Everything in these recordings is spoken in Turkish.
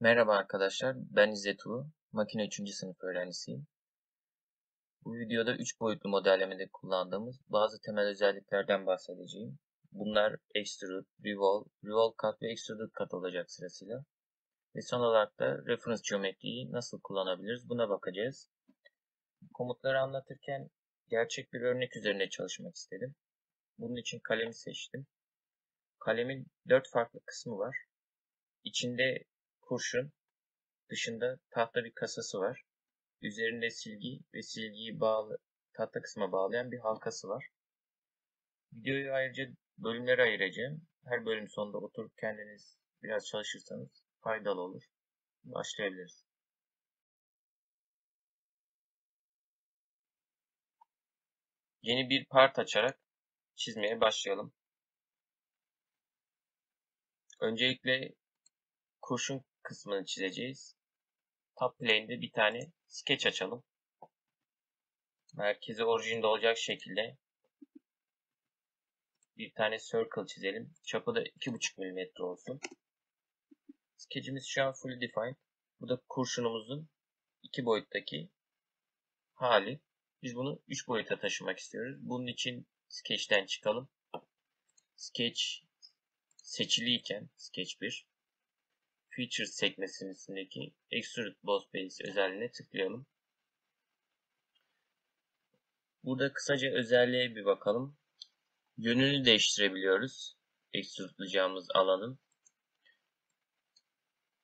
Merhaba arkadaşlar, ben İzzet Ulu, makine 3. sınıf öğrencisiyim. Bu videoda 3 boyutlu modellemede kullandığımız bazı temel özelliklerden bahsedeceğim. Bunlar Extrude, Revolve, Revolve Cut ve Extruded Cut olacak sırasıyla. Ve son olarak da Reference Geometri'yi nasıl kullanabiliriz buna bakacağız. Komutları anlatırken gerçek bir örnek üzerine çalışmak istedim. Bunun için kalemi seçtim. Kalemin 4 farklı kısmı var. İçinde kurşun, dışında tahta bir kasası var. Üzerinde silgi ve silgiyi bağlı tahta kısma bağlayan bir halkası var. Videoyu ayrıca bölümlere ayıracağım. Her bölüm sonunda oturup kendiniz biraz çalışırsanız faydalı olur. Başlayabiliriz. Yeni bir part açarak çizmeye başlayalım. Öncelikle kurşun kısmını çizeceğiz. Top plane'de bir tane sketch açalım. Merkezi orijinde olacak şekilde bir tane circle çizelim. Çapı da 2,5 mm olsun. Sketch'imiz şu an fully defined. Bu da kurşunumuzun iki boyuttaki hali. Biz bunu 3 boyuta taşımak istiyoruz. Bunun için sketch'ten çıkalım. Sketch seçiliyken sketch 1 Features sekmesindeki Extrude Boss Base özelliğine tıklayalım. Burada kısaca özelliğe bir bakalım. Yönünü değiştirebiliyoruz. Extrude'layacağımız alanın.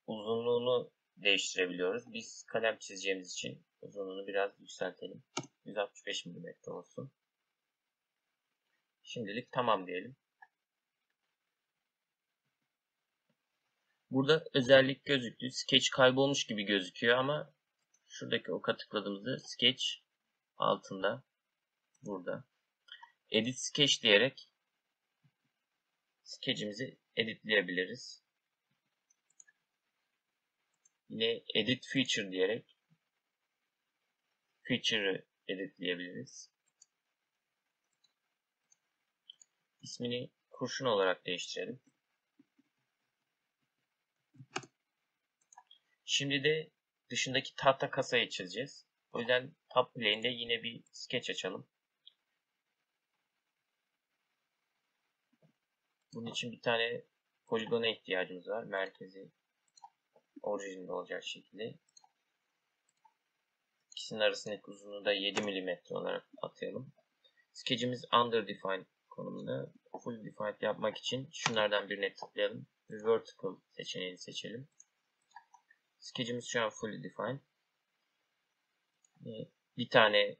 Uzunluğunu değiştirebiliyoruz. Biz kalem çizeceğimiz için uzunluğunu biraz yükseltelim. 165 mm olsun. Şimdilik tamam diyelim. Burada özellik gözüktü. Sketch kaybolmuş gibi gözüküyor ama şuradaki oka tıkladığımızda sketch altında burada. Edit sketch diyerek sketch'imizi editleyebiliriz. Yine edit feature diyerek feature'ı editleyebiliriz. İsmini kurşun olarak değiştirelim. Şimdi de dışındaki tahta kasayı çizeceğiz. O yüzden top plane'de yine bir sketch açalım. Bunun için bir tane poligona ihtiyacımız var. Merkezi orijinde olacak şekilde. İkisinin arasındaki uzunluğu da 7 mm olarak atayalım. Sketch'imiz under define konumunda. Full defined yapmak için şunlardan birine tıklayalım. Vertical seçeneğini seçelim. Sketch'imiz şu an fully defined. Ee, bir tane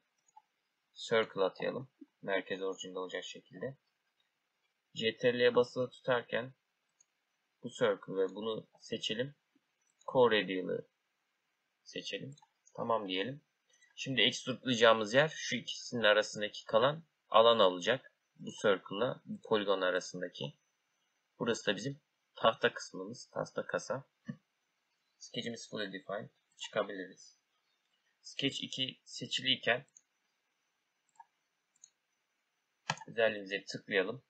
circle atayalım. Merkez orijinde olacak şekilde. CTRL'ye basılı tutarken bu circle ve bunu seçelim. Core radial'ı seçelim. Tamam diyelim. Şimdi extrude'layacağımız yer şu ikisinin arasındaki kalan alan alacak. Bu circle'la bu poligon arasındaki. Burası da bizim tahta kısmımız. Tahta kasa. Sketch'imiz fully defined. Çıkabiliriz. Sketch 2 seçiliyken özelliğimize tıklayalım.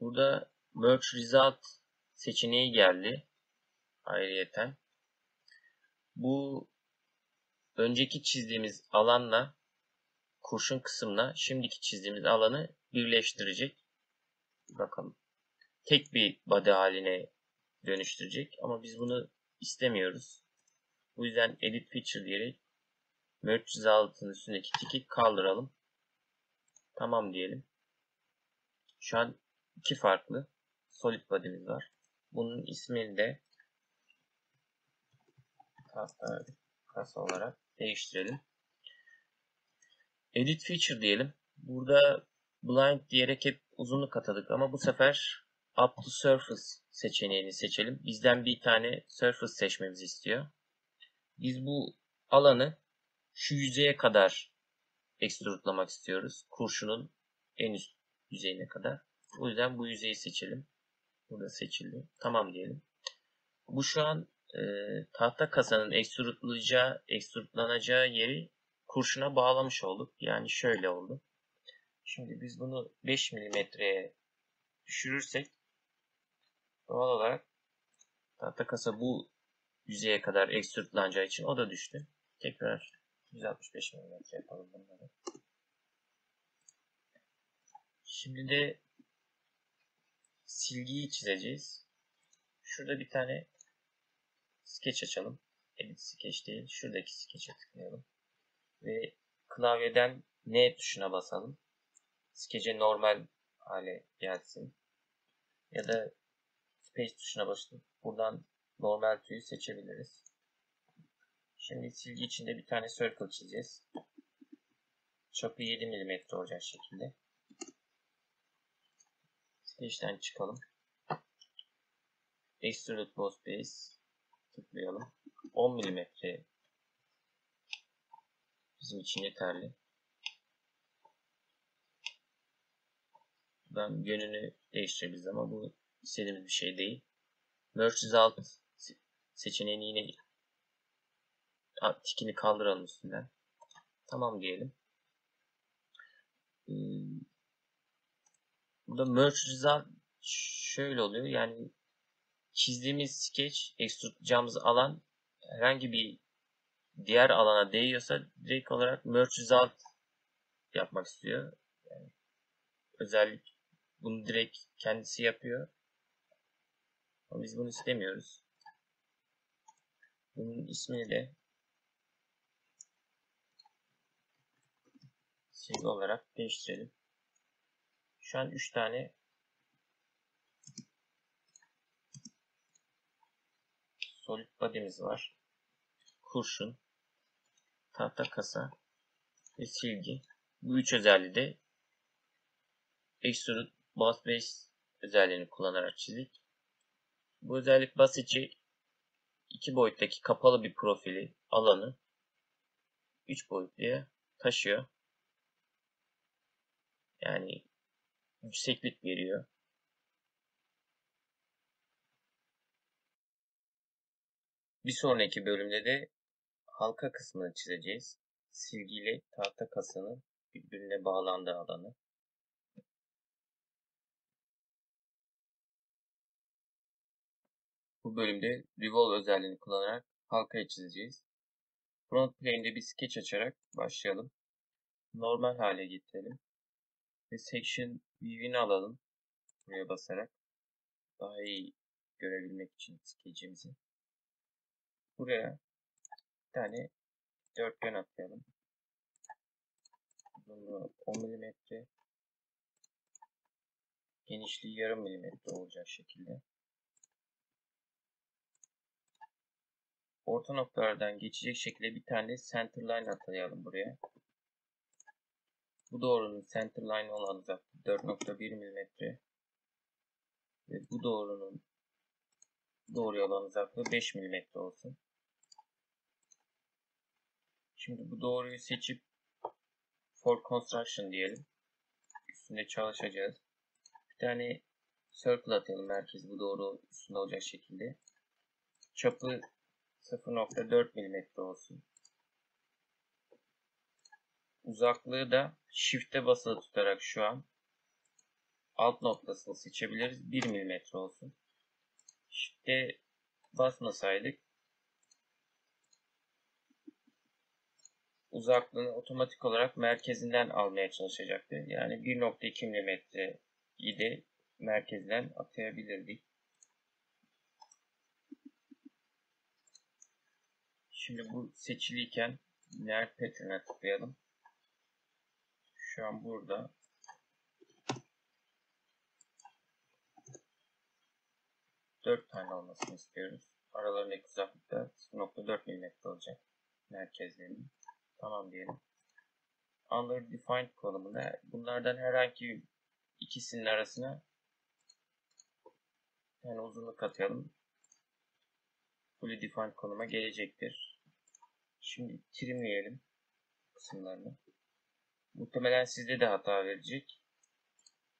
Burada Merge Result seçeneği geldi. Ayrıyeten. Bu önceki çizdiğimiz alanla kurşun kısımla şimdiki çizdiğimiz alanı birleştirecek. Bakalım tek bir body haline dönüştürecek. Ama biz bunu istemiyoruz. Bu yüzden edit feature diyerek merge result'ın üstündeki tiki kaldıralım. Tamam diyelim. Şu an iki farklı solid body'miz var. Bunun ismini de kasa olarak değiştirelim. Edit feature diyelim. Burada blind diyerek hep uzunluk atadık ama bu sefer Up to Surface seçeneğini seçelim. Bizden bir tane Surface seçmemizi istiyor. Biz bu alanı şu yüzeye kadar ekstrudlamak istiyoruz. Kurşunun en üst yüzeyine kadar. O yüzden bu yüzeyi seçelim. Burada seçildi. Tamam diyelim. Bu şu an e, tahta kasanın ekstrudlayacağı, ekstrudlanacağı yeri kurşuna bağlamış olduk. Yani şöyle oldu. Şimdi biz bunu 5 milimetreye düşürürsek doğal olarak tahta kasa bu yüzeye kadar ekstrütlanacağı için o da düştü. Tekrar 165 mm yapalım bunları. Şimdi de silgiyi çizeceğiz. Şurada bir tane sketch açalım. Edit sketch değil. Şuradaki sketch'e tıklayalım. Ve klavyeden N tuşuna basalım. Sketch'e normal hale gelsin. Ya da Space tuşuna basıp buradan normal tüyü seçebiliriz. Şimdi silgi içinde bir tane circle çizeceğiz. Çapı 7 mm olacak şekilde. Sketch'ten çıkalım. Extrude Boss Base tıklayalım. 10 mm bizim için yeterli. Ben yönünü değiştirebiliriz ama bu istediğimiz bir şey değil. Merge Result seçeneğini yine tikini kaldıralım üstünden. Tamam diyelim. Burada Merge Result şöyle oluyor. Yani çizdiğimiz sketch, ekstrutacağımız alan herhangi bir diğer alana değiyorsa direkt olarak merge result yapmak istiyor. Yani özellik bunu direkt kendisi yapıyor. Ama biz bunu istemiyoruz. Bunun ismini de silgi olarak değiştirelim. Şu an 3 tane solid body'miz var. Kurşun, tahta kasa ve silgi. Bu üç özelliği de Extrude Boss Base özelliğini kullanarak çizdik. Bu özellik basitçe iki boyuttaki kapalı bir profili, alanı üç boyutluya taşıyor. Yani yükseklik veriyor. Bir sonraki bölümde de halka kısmını çizeceğiz. Silgiyle tahta kasanın birbirine bağlandığı alanı. Bu bölümde Revolve özelliğini kullanarak halkayı çizeceğiz. Front plane'de bir sketch açarak başlayalım. Normal hale getirelim. Ve section view'ini alalım. Buraya basarak. Daha iyi görebilmek için sketch'imizi. Buraya bir tane dörtgen atlayalım. Uzunluğu 10 mm. Genişliği yarım milimetre olacak şekilde. Orta noktalardan geçecek şekilde bir tane center line atayalım buraya. Bu doğrunun center line olan uzaklığı 4.1 mm. Ve bu doğrunun doğru olan uzaklığı 5 mm olsun. Şimdi bu doğruyu seçip for construction diyelim. Üstünde çalışacağız. Bir tane circle atalım merkez bu doğru üstünde olacak şekilde. Çapı 0.4 mm olsun. Uzaklığı da shift'e basılı tutarak şu an alt noktasını seçebiliriz. 1 mm olsun. Shift'e basmasaydık uzaklığını otomatik olarak merkezinden almaya çalışacaktı. Yani 1.2 mm'yi de merkezden atayabilirdik. Şimdi bu seçiliyken linear pattern'a tıklayalım. Şu an burada dört tane olmasını istiyoruz. Aralarındaki uzaklık da 0.4 mm olacak merkezlerinin. Tamam diyelim. Under defined kolumuna bunlardan herhangi ikisinin arasına yani uzunluk atayalım. Fully defined konuma gelecektir. Şimdi trimleyelim kısımlarını. Muhtemelen sizde de hata verecek.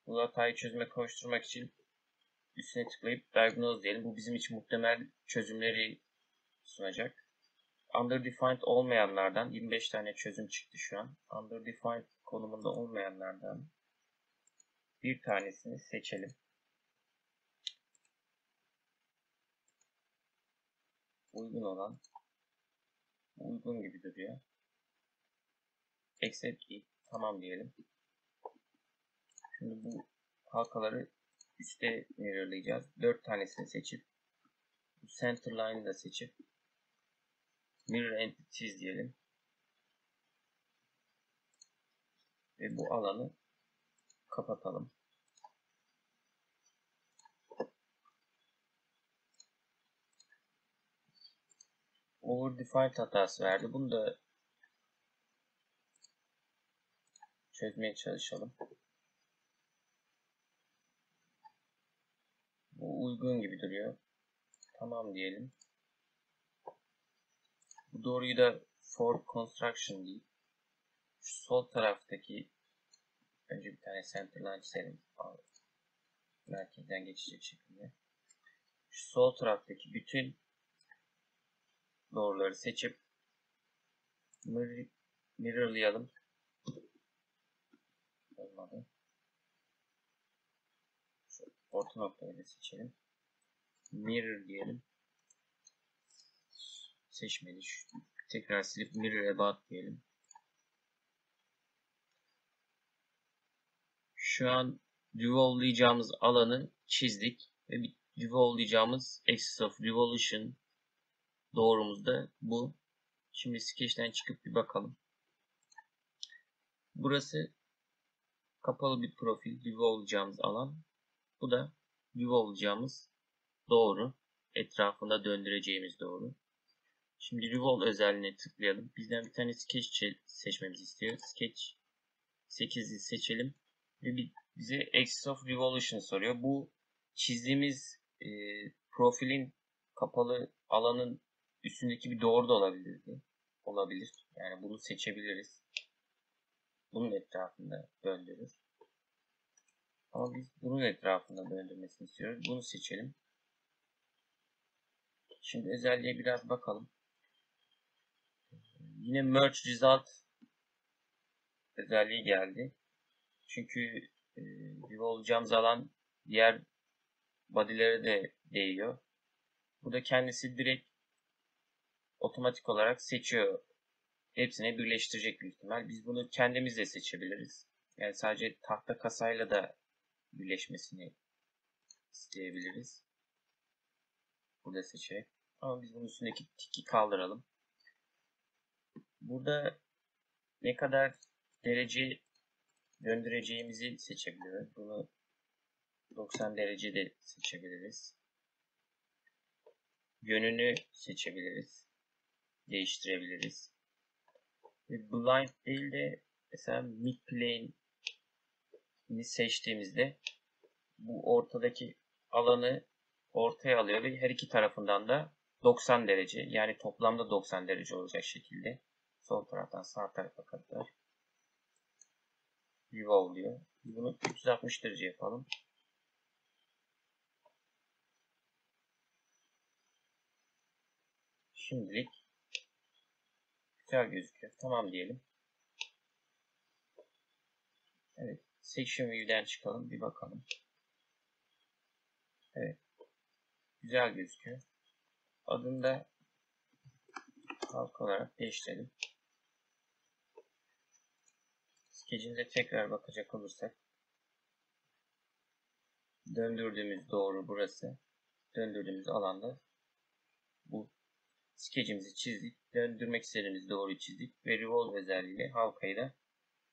Bu hatayı çözüme kavuşturmak için üstüne tıklayıp diagnose diyelim. Bu bizim için muhtemel çözümleri sunacak. Underdefined olmayanlardan 25 tane çözüm çıktı şu an. Underdefined konumunda olmayanlardan bir tanesini seçelim. Uygun olan uygun gibi duruyor. Accept key. Tamam diyelim. Şimdi bu halkaları üstte mirrorlayacağız. 4 tanesini seçip center line'ı da seçip mirror entities diyelim. Ve bu alanı kapatalım. Overdefined hatası verdi. Bunu da çözmeye çalışalım. Bu uygun gibi duruyor. Tamam diyelim. Bu doğruyu da for construction deyip şu sol taraftaki önce bir tane centerline çizelim. Merkezden geçecek şekilde. Şu sol taraftaki bütün doğruları seçip mirrorlayalım. Olmadı. Şu orta noktayı da seçelim. Mirror diyelim. Seçmedi. Tekrar silip mirror about diyelim. Şu an revolve'layacağımız alanı çizdik ve revolve'layacağımız axis of revolution doğrumuz da bu. Şimdi sketch'ten çıkıp bir bakalım. Burası kapalı bir profil, revolve'layacağımız alan. Bu da revolve'layacağımız doğru. Etrafında döndüreceğimiz doğru. Şimdi revolve özelliğine tıklayalım. Bizden bir tane sketch seçmemizi istiyor. Sketch 8'i seçelim. Ve bize axis of revolution soruyor. Bu çizdiğimiz e, profilin kapalı alanın üstündeki bir doğru da olabilirdi. Olabilir. Yani bunu seçebiliriz. Bunun etrafında döndürür. Ama biz bunun etrafında döndürmesini istiyoruz. Bunu seçelim. Şimdi özelliğe biraz bakalım. Yine merge result özelliği geldi. Çünkü e, olacağımız alan diğer bodylere de değiyor. Bu da kendisi direkt otomatik olarak seçiyor. Hepsini birleştirecek büyük ihtimal. Biz bunu kendimiz de seçebiliriz. Yani sadece tahta kasayla da birleşmesini isteyebiliriz. Burada seçerek. Ama biz bunun üstündeki tiki kaldıralım. Burada ne kadar derece döndüreceğimizi seçebiliriz. Bunu 90 derece de seçebiliriz. Yönünü seçebiliriz. Değiştirebiliriz. Blind değil de mesela mid plane'i seçtiğimizde bu ortadaki alanı ortaya alıyor ve her iki tarafından da 90 derece yani toplamda 90 derece olacak şekilde sol taraftan sağ tarafa kadar revolve diyor. Bunu 360 derece yapalım. Şimdilik güzel gözüküyor. Tamam diyelim. Evet. Section View'den çıkalım. Bir bakalım. Evet. Güzel gözüküyor. Adını da halk olarak değiştirelim. Skecimize tekrar bakacak olursak döndürdüğümüz doğru burası. Döndürdüğümüz alanda bu skecimizi çizdik. Döndürmek istediğimiz doğruyu çizdik ve revolve özelliğiyle halkayı da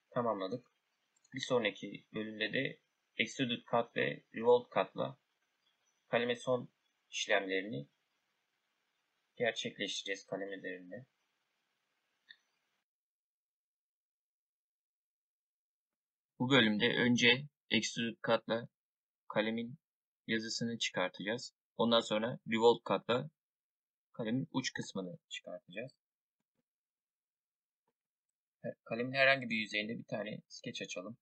tamamladık. Bir sonraki bölümde de extruded cut ve revolve cut'la kaleme son işlemlerini gerçekleştireceğiz kalem üzerinde. Bu bölümde önce extrude cut'la kalemin yazısını çıkartacağız. Ondan sonra revolve cut'la kalemin uç kısmını çıkartacağız. Kalemin herhangi bir yüzeyinde bir tane sketch açalım.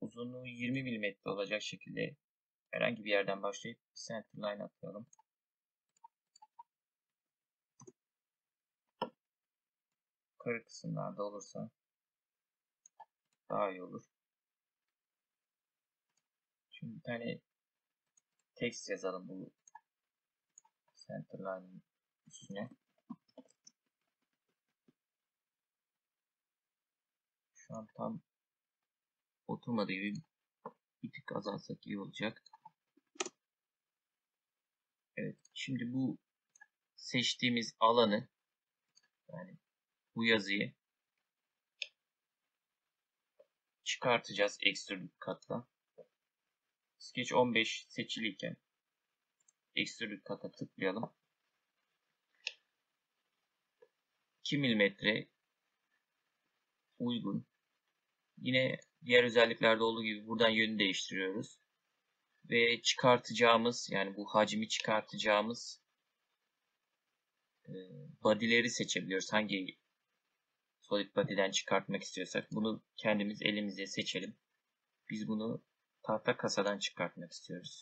Uzunluğu 20 mm olacak şekilde herhangi bir yerden başlayıp center line atlayalım. Yukarı kısımlarda olursa daha iyi olur. Şimdi bir tane text yazalım bu centerline üstüne. Şu an tam oturmadığı gibi bir tık azaltsak iyi olacak. Evet. Şimdi bu seçtiğimiz alanı yani bu yazıyı çıkartacağız extrude katla. Sketch 15 seçiliyken extrude kata tıklayalım. 2 mm uygun. Yine diğer özelliklerde olduğu gibi buradan yönü değiştiriyoruz. Ve çıkartacağımız yani bu hacmi çıkartacağımız e, body'leri seçebiliyoruz. Hangi solid body'den çıkartmak istiyorsak bunu kendimiz elimizle seçelim. Biz bunu tahta kasadan çıkartmak istiyoruz.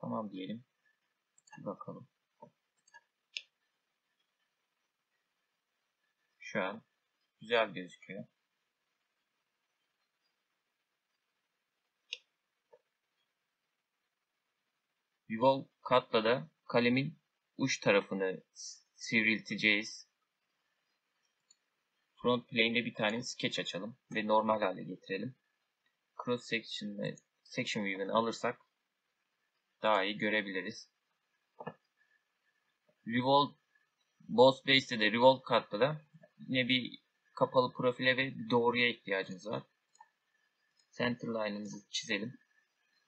Tamam diyelim. Bir bakalım. Şu an güzel gözüküyor. Revolve katla da kalemin uç tarafını sivrilteceğiz. Front plane'de bir tane sketch açalım ve normal hale getirelim. Cross section'ı section view'ını alırsak daha iyi görebiliriz. Revolve Boss Base'de de Revolve katla da yine bir kapalı profile ve bir doğruya ihtiyacımız var. Center line'ımızı çizelim.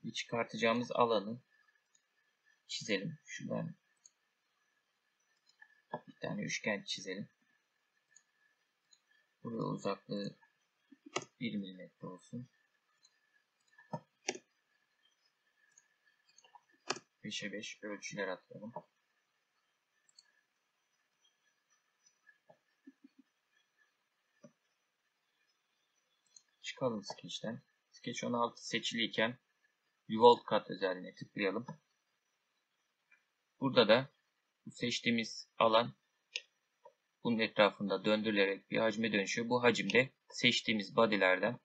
Bir çıkartacağımız alanı çizelim. Şuradan bir tane üçgen çizelim. Buraya uzaklığı 1 mm olsun. 5'e 5 ölçüler atalım. Çıkalım Sketch'ten. Sketch 16 seçiliyken Revolve Cut özelliğine tıklayalım. Burada da bu seçtiğimiz alan bunun etrafında döndürülerek bir hacme dönüşüyor. Bu hacimde seçtiğimiz body'lerden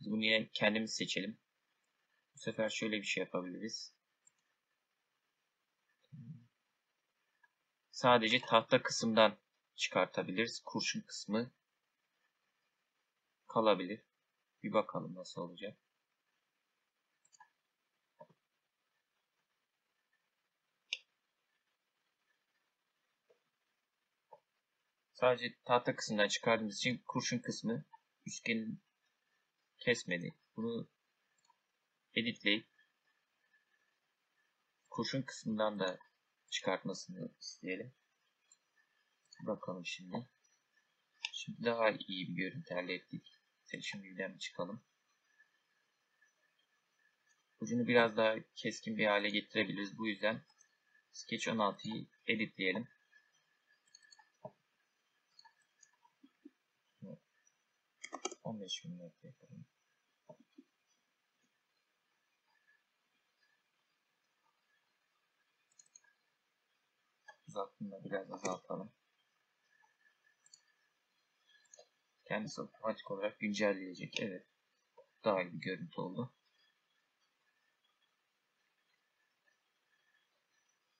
biz bunu yine kendimiz seçelim. Bu sefer şöyle bir şey yapabiliriz. Sadece tahta kısımdan çıkartabiliriz. Kurşun kısmı kalabilir. Bir bakalım nasıl olacak. Sadece tahta kısmından çıkardığımız için kurşun kısmı üçgenin kesmedi. Bunu editleyip kurşun kısmından da çıkartmasını isteyelim. Bakalım şimdi. Şimdi daha iyi bir görüntü elde ettik. Seçim view'den çıkalım. Ucunu biraz daha keskin bir hale getirebiliriz. Bu yüzden Sketch 16'yı editleyelim. On beş milimetre yapalım. Uzaklığını biraz azaltalım. Kendisi otomatik olarak güncelleyecek. Evet. Daha iyi bir görüntü oldu.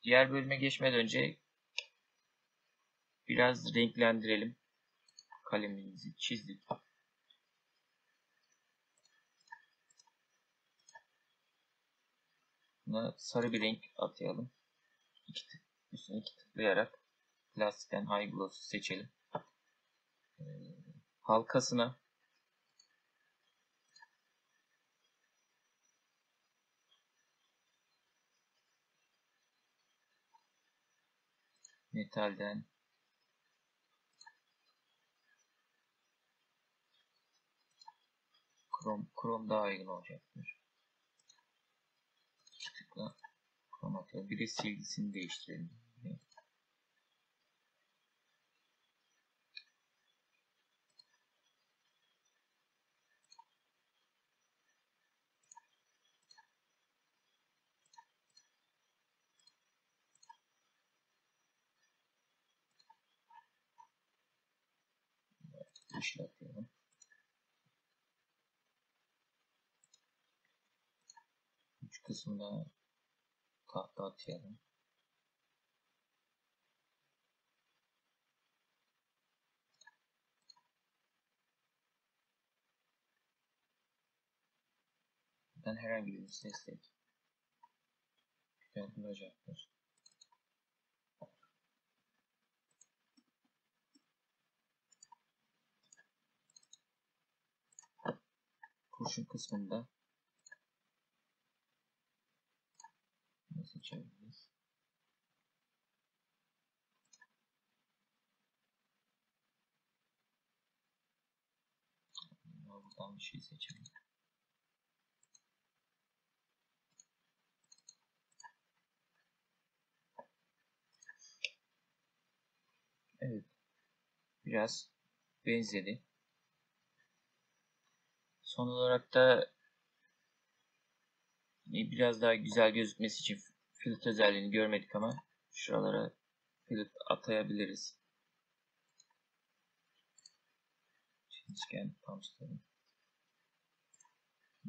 Diğer bölüme geçmeden önce biraz renklendirelim. Kalemimizi çizdik. Buna sarı bir renk atayalım. İki üstüne iki tıklayarak plastikten high gloss seçelim. Ee, halkasına metalden krom, krom daha uygun olacaktır. formatla. Bir de silgisini değiştirelim. işletiyorum. Üç kısımda tahta atayalım. Ben herhangi bir seslek güzel duracaktır. Kurşun kısmında ne seçebiliriz? Buradan bir şey seçelim. Evet. Biraz benzedi. Son olarak da biraz daha güzel gözükmesi için filtre özelliğini görmedik ama şuralara filtre atayabiliriz. Çizgen tutalım.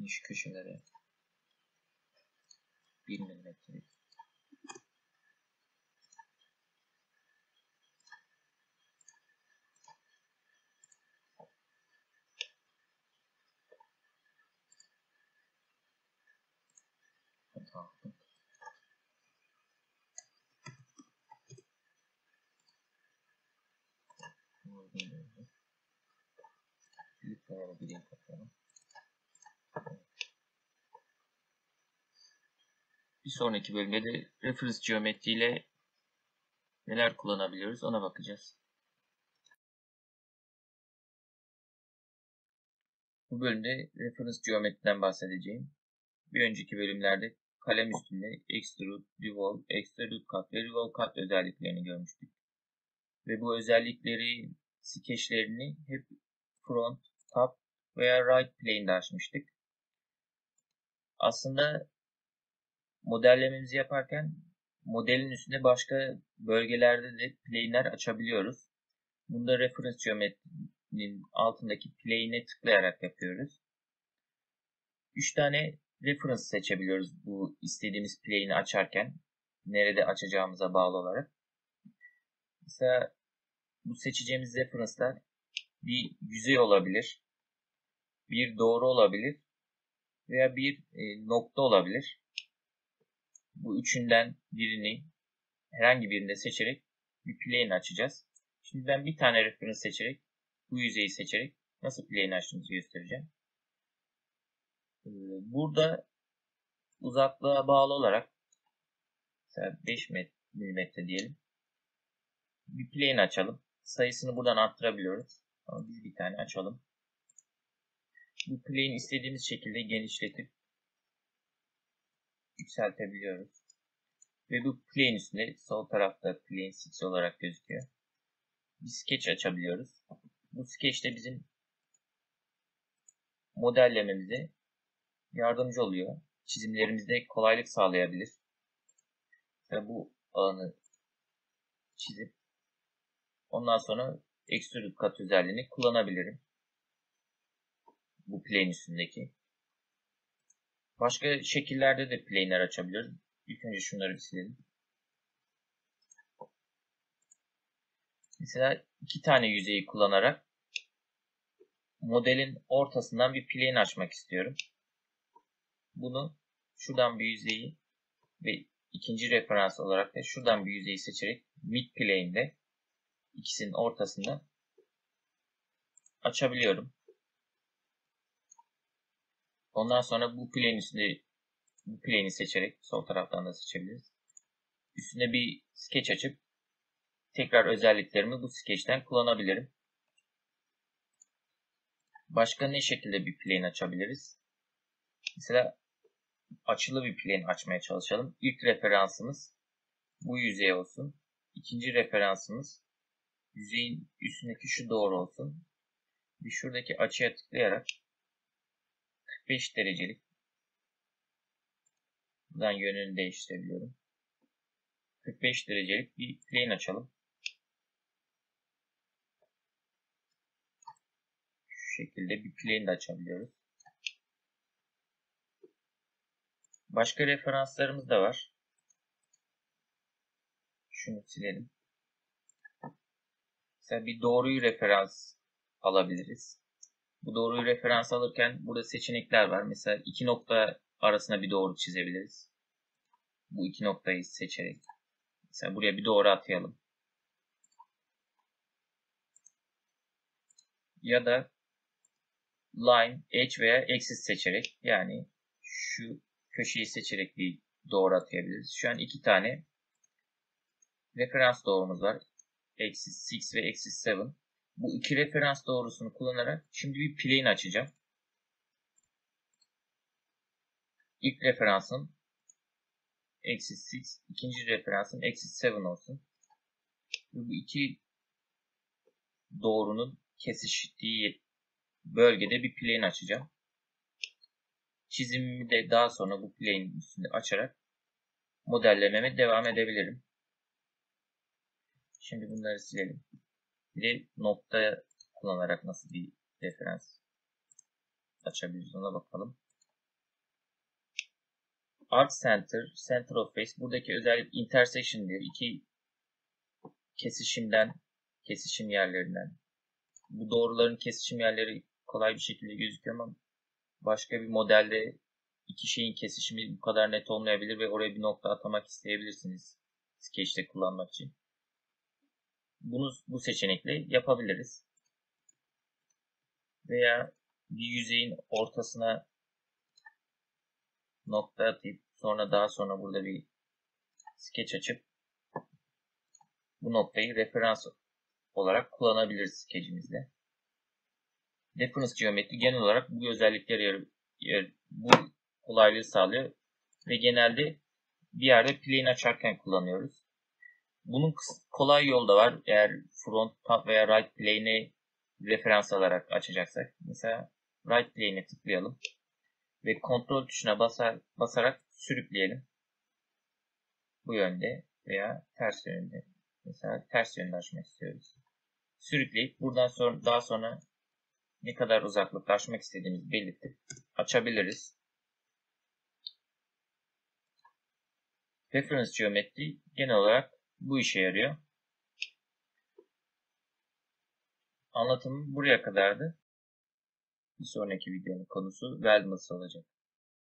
Şu köşelere 1 milimetrelik aldım. Lütfen bir link atalım. Bir sonraki bölümde de reference geometri ile neler kullanabiliyoruz ona bakacağız. Bu bölümde reference geometriden bahsedeceğim. Bir önceki bölümlerde kalem üstünde extrude, revolve, extrude cut ve revolve cut özelliklerini görmüştük. Ve bu özellikleri, skeçlerini hep front, top veya right plane'de açmıştık. Aslında modellememizi yaparken modelin üstünde başka bölgelerde de plane'ler açabiliyoruz. Bunda reference geometrinin altındaki plane'e tıklayarak yapıyoruz. 3 tane reference seçebiliyoruz bu istediğimiz plane'i açarken. Nerede açacağımıza bağlı olarak. Mesela bu seçeceğimiz reference'lar bir yüzey olabilir, bir doğru olabilir veya bir e, nokta olabilir. Bu üçünden birini herhangi birinde seçerek bir plane açacağız. Şimdi ben bir tane reference seçerek bu yüzeyi seçerek nasıl plane açtığımızı göstereceğim. Ee, burada uzaklığa bağlı olarak mesela 5 mm diyelim. Bir plane açalım. Sayısını buradan arttırabiliyoruz. Ama biz bir tane açalım. Bu plane istediğimiz şekilde genişletip yükseltebiliyoruz. Ve bu plane üstünde sol tarafta plane 6 olarak gözüküyor. Bir sketch açabiliyoruz. Bu sketch de bizim modellememize yardımcı oluyor. Çizimlerimizde kolaylık sağlayabilir. Mesela bu alanı çizip ondan sonra extrude cut özelliğini kullanabilirim. Bu plane üstündeki. Başka şekillerde de plane'ler açabiliyoruz. İlk önce şunları bir silelim. Mesela iki tane yüzeyi kullanarak modelin ortasından bir plane açmak istiyorum. Bunu şuradan bir yüzeyi ve ikinci referans olarak da şuradan bir yüzeyi seçerek mid plane'de ikisinin ortasında açabiliyorum. Ondan sonra bu plane üstünde bu plane'i seçerek sol taraftan da seçebiliriz. Üstüne bir sketch açıp tekrar özelliklerimi bu sketch'ten kullanabilirim. Başka ne şekilde bir plane açabiliriz? Mesela açılı bir plane açmaya çalışalım. İlk referansımız bu yüzey olsun. İkinci referansımız yüzeyin üstündeki şu doğru olsun. Bir şuradaki açıya tıklayarak 45 derecelik buradan yönünü değiştirebiliyorum. 45 derecelik bir plane açalım. Şu şekilde bir plane de açabiliyoruz. Başka referanslarımız da var. Şunu silelim. Mesela bir doğruyu referans alabiliriz. Bu doğruyu referans alırken burada seçenekler var. Mesela iki nokta arasına bir doğru çizebiliriz. Bu iki noktayı seçerek. Mesela buraya bir doğru atayalım. Ya da line, edge veya axis seçerek yani şu köşeyi seçerek bir doğru atayabiliriz. Şu an iki tane referans doğrumuz var. Axis 6 ve axis 7. Bu iki referans doğrusunu kullanarak şimdi bir plane açacağım. İlk referansın axis 6, ikinci referansın axis 7 olsun. Bu iki doğrunun kesiştiği bölgede bir plane açacağım. Çizimimi de daha sonra bu plane'in üstünde açarak modellememe devam edebilirim. Şimdi bunları silelim. Bir de nokta kullanarak nasıl bir referans açabiliriz ona bakalım. Arc Center, Center of Face buradaki özellik intersection diyor. İki kesişimden, kesişim yerlerinden. Bu doğruların kesişim yerleri kolay bir şekilde gözüküyor ama başka bir modelde iki şeyin kesişimi bu kadar net olmayabilir ve oraya bir nokta atamak isteyebilirsiniz. Sketch'te kullanmak için. Bunu bu seçenekle yapabiliriz. Veya bir yüzeyin ortasına nokta atıp sonra daha sonra burada bir sketch açıp bu noktayı referans olarak kullanabiliriz sketch'imizde. Reference geometri genel olarak bu özellikleri bu kolaylığı sağlıyor ve genelde bir yerde plane açarken kullanıyoruz. Bunun kolay yolu da var. Eğer front top veya right plane'i referans alarak açacaksak. Mesela right plane'e tıklayalım. Ve kontrol tuşuna basar, basarak sürükleyelim. Bu yönde veya ters yönde. Mesela ters yönde açmak istiyoruz. Sürükleyip buradan sonra daha sonra ne kadar uzaklıkta açmak istediğimizi belirtip açabiliriz. Reference geometri genel olarak bu işe yarıyor. Anlatımım buraya kadardı. Bir sonraki videonun konusu Weldmans olacak.